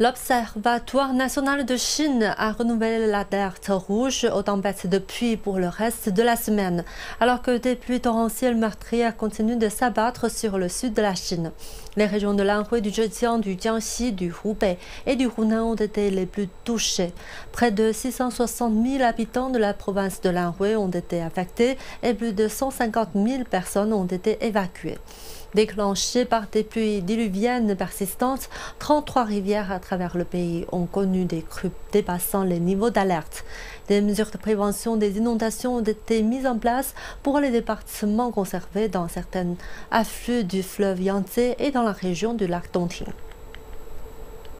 L'Observatoire national de Chine a renouvelé l'alerte rouge aux tempêtes de pluie pour le reste de la semaine, alors que des pluies torrentielles meurtrières continuent de s'abattre sur le sud de la Chine. Les régions de l'Anhui, du Zhejiang, du Jiangxi, du Hubei et du Hunan ont été les plus touchées. Près de 660 000 habitants de la province de l'Anhui ont été affectés et plus de 150 000 personnes ont été évacuées. Déclenchées par des pluies diluviennes persistantes, 33 rivières à travers le pays ont connu des crues dépassant les niveaux d'alerte. Des mesures de prévention des inondations ont été mises en place pour les départements conservés dans certains afflux du fleuve Yangtze et dans la région du lac Dongting.